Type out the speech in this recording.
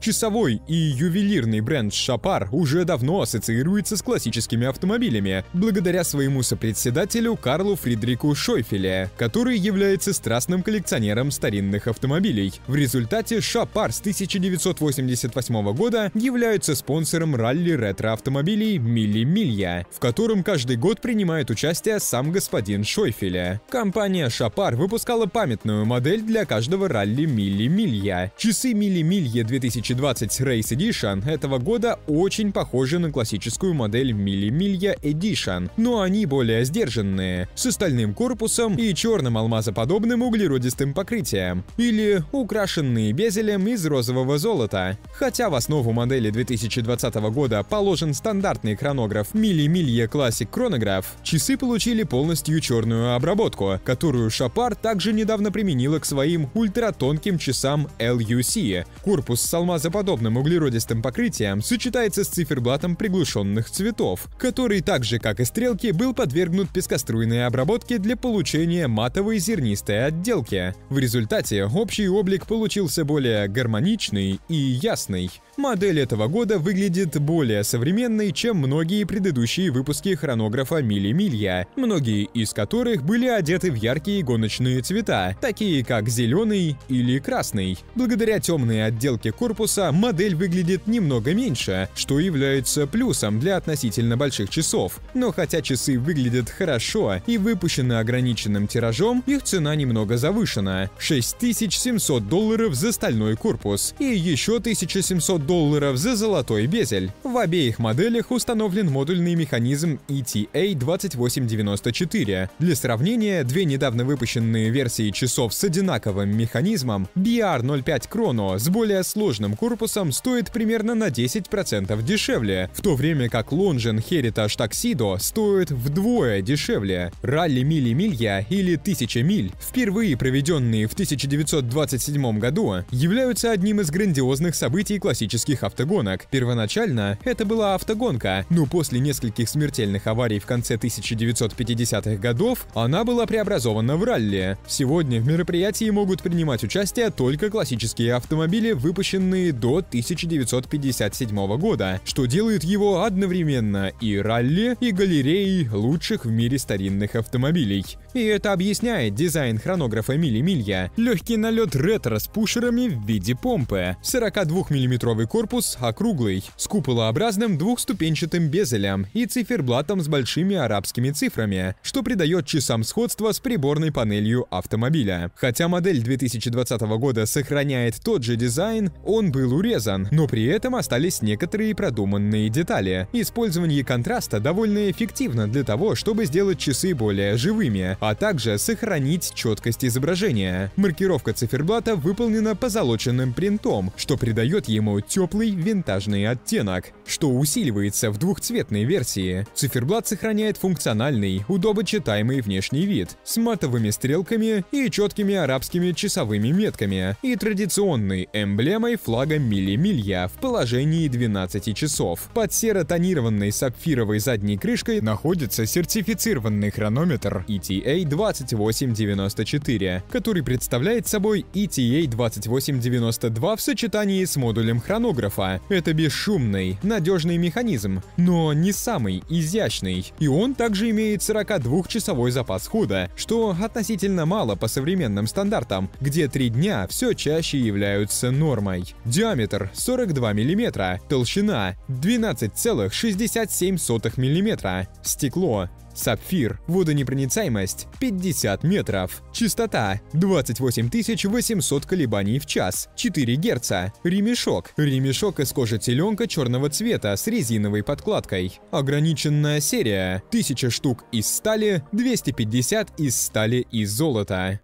Часовой и ювелирный бренд Шапар уже давно ассоциируется с классическими автомобилями, благодаря своему сопредседателю Карлу Фридрику Шойфеле, который является страстным коллекционером старинных автомобилей. В результате Шапар с 1988 года является спонсором ралли ретро-автомобилей Мили Милья, в котором каждый год принимает участие сам господин Шойфеле. Компания Шапар выпускала памятную модель для каждого ралли Мили Милья. Часы Мили Милья 2020 Race Edition этого года очень похожи на классическую модель Мили Милья Edition, но они более сдержанные, с остальным корпусом и черным алмазоподобным углеродистым покрытием, или украшенные безелем из розового золота. Хотя в основу модели 2020 года положен стандартный хронограф Мили Милья Classic Chronograph, часы получили полностью черную обработку, которую Шапар также недавно применила к своим ультратонким часам LUC. Корпус с алмазоподобным углеродистым покрытием сочетается с циферблатом приглушенных цветов, который так же, как и стрелки, был подвергнут пескоструйной обработке для получения матовой зернистой отделки. В результате общий облик получился более гармоничный и ясный. Модель этого года выглядит более современной, чем многие предыдущие выпуски хронографа Мили Милья, многие из которых были одеты в яркие гоночные цвета, такие как зеленый или красный. Благодаря темной отделке корпуса модель выглядит немного меньше, что является плюсом для относительно больших часов. Но хотя часы выглядят хорошо и выпущены ограниченным тиражом, их цена немного завышена – 6700 долларов за стальной корпус и еще 1700 долларов за золотой безель. В обеих моделях установлен модульный механизм ETA2894. Для сравнения, две недавно выпущенные версии часов с одинаковым механизмом BR05 Chrono с более сложным корпусом стоит примерно на 10% дешевле, в то время как Longines Heritage Tuxedo стоит вдвое дешевле. Ралли Мили Милья или 1000 миль, впервые проведенные в 1927 году, являются одним из грандиозных событий классических автогонок. Первоначально это была автогонка, но после нескольких смертельных аварий в конце 1950-х годов она была преобразована в ралли. Сегодня в мероприятии могут принимать участие только классические автомобили, выпущенные до 1957 года, что делает его одновременно и ралли, и галереей лучших в мире старинных автомобилей. И это объясняет дизайн хронографа Мили Милья. Легкий налет ретро с пушерами в виде помпы. 42 миллиметровый корпус округлый, с куполообразным двухступенчатым безелем и циферблатом с большими арабскими цифрами, что придает часам сходство с приборной панелью автомобиля. Хотя модель 2020 года сохраняет тот же дизайн, он был урезан, но при этом остались некоторые продуманные детали. Использование контраста довольно эффективно для того, чтобы сделать часы более живыми, а также сохранить четкость изображения. Маркировка циферблата выполнена позолоченным принтом, что придает ему теплый винтажный оттенок, что усиливается в двухцветной версии. Циферблат сохраняет функциональный, удобочитаемый внешний вид с матовыми стрелками и четкими арабскими часовыми метками и традиционной эмблемой флага Мили-Милья в положении 12 часов. Под серо-тонированной сапфировой задней крышкой находится сертифицированный хронометр ETA 2894, который представляет собой ETA 2892 в сочетании с модулем хронографа. Это бесшумный, надежный механизм, но не самый изящный. И он также имеет 42-часовой запас хода, что относительно мало по современным стандартам, где 3 дня все чаще являются нормой. Диаметр 42 мм, толщина 12,67 мм, стекло Сапфир. Водонепроницаемость 50 метров. Частота 28 800 колебаний в час. 4 Гц. Ремешок. Ремешок из кожи теленка черного цвета с резиновой подкладкой. Ограниченная серия. 1000 штук из стали, 250 из стали и золота.